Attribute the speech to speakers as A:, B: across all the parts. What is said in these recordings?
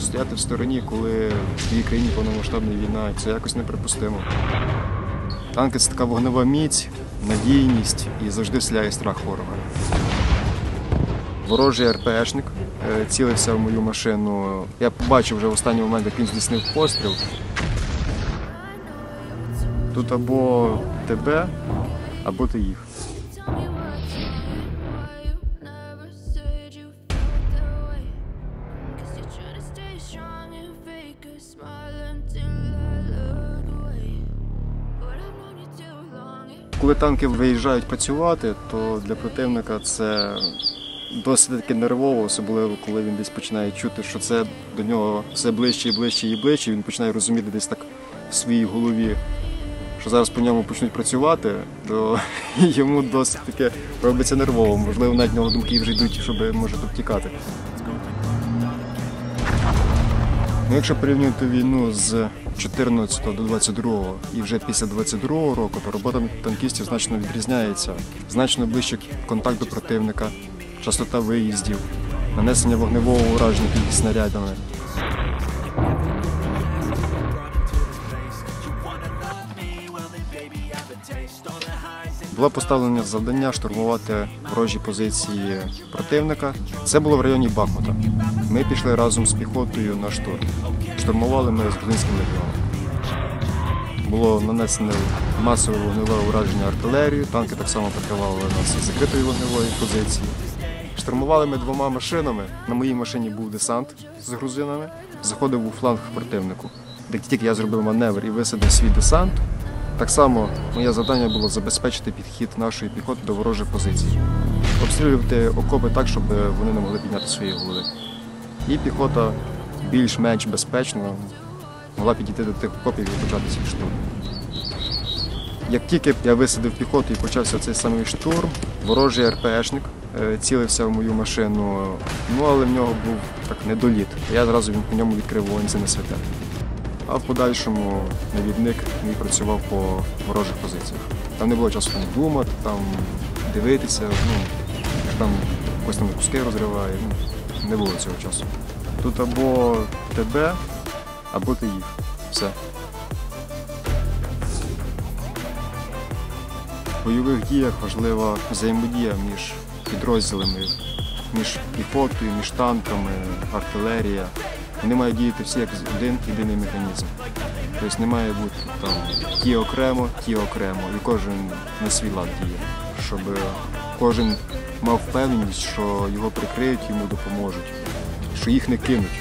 A: стояти в стороні, коли в твоїй країні повномасштабна війна, це якось неприпустимо. Танки це така вогнева міць, надійність і завжди вселяє страх ворога. Ворожий РПшник е, цілився в мою машину. Я побачив вже в останній момент, як він здійснив постріл. Тут або тебе, або ти їх. Коли танки виїжджають працювати, то для противника це досить таки нервово, особливо коли він десь починає чути, що це до нього все ближче і ближче і ближче. Він починає розуміти десь так в своїй голові, що зараз по ньому почнуть працювати, то йому досить таке робиться нервово. Можливо, навіть в нього думки вже йдуть, щоб може тут тікати. Ну, якщо порівнювати війну з 14 до 22 і вже після 22 року, то робота танкістів значно відрізняється. Значно ближче контакт до противника, частота виїздів, нанесення вогневого ураження тільки снарядами. Було поставлено завдання штурмувати ворожі позиції противника. Це було в районі Бахмута. Ми пішли разом з піхотою на штурм. Штурмували ми з Грузинським легіоном. Було нанесено масове вогневе ураження артилерією, танки так само прикривали нас із закритої вогневої позиції. Штурмували ми двома машинами. На моїй машині був десант з грузинами, заходив у фланг противнику. Де тільки я зробив маневр і висадив свій десант, так само моє завдання було забезпечити підхід нашої піхоти до ворожих позицій, обстрілювати окопи так, щоб вони не могли підняти свої голови. І піхота більш-менш безпечно могла підійти до тих окопів і почати свій штурм. Як тільки я висадив піхоту і почався цей самий штурм, ворожий РПшник е, цілився в мою машину, ну але в нього був так недоліт. Я зразу по ньому відкрив вогонь це не святе. А в подальшому навідник мій працював по ворожих позиціях. Там не було часу там думати, там дивитися, ну, там якось там куски розриває. Ну, не було цього часу. Тут або тебе, або ти їх. Все. В бойових діях важлива взаємодія між підрозділами, між піхотою, між танками, артилерія. Вони мають діяти всі як один єдиний механізм. Тобто не має бути там ті окремо, ті окремо, і кожен на свій лад діє, щоб кожен мав впевненість, що його прикриють, йому допоможуть, що їх не кинуть.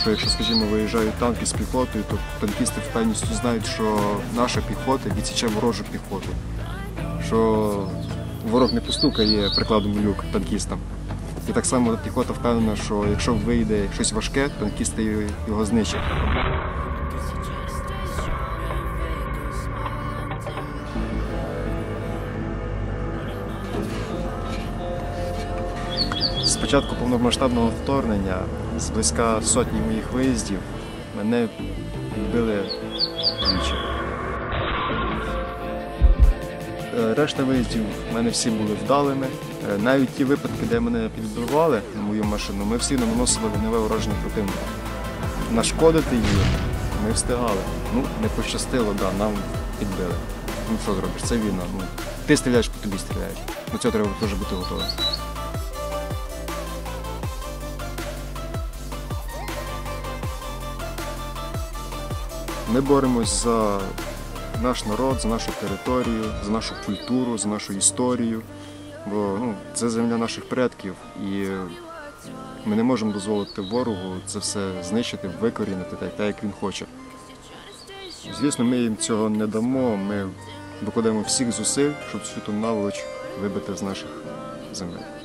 A: Що якщо, скажімо, виїжджають танки з піхотою, то танкісти впевненістю знають, що наша піхота відсіче ворожу піхоту. Що ворог не постукає прикладом люк танкістам. І так само піхота впевнена, що якщо вийде щось важке, танкісти його знищать. З початку повномасштабного вторгнення, з близька сотні моїх виїздів, мене відбили двічі. Е, Решта виїздів в мене всі були вдалими. Е, Навіть ті випадки, де мене підбивали мою машину, ми всі наносили вогневе ураження противника. Нашкодити її ми встигали. Ну, не пощастило, да, нам підбили. Ну що зробиш? Це війна. Ну, ти стріляєш, по тобі стріляють. До цього треба теж бути готовим. Ми боремось за наш народ, за нашу територію, за нашу культуру, за нашу історію. Бо ну, це земля наших предків, і ми не можемо дозволити ворогу це все знищити, викорінити так, так як він хоче. Звісно, ми їм цього не дамо. Ми докладемо всіх зусиль, щоб всю ту наволоч вибити з наших земель.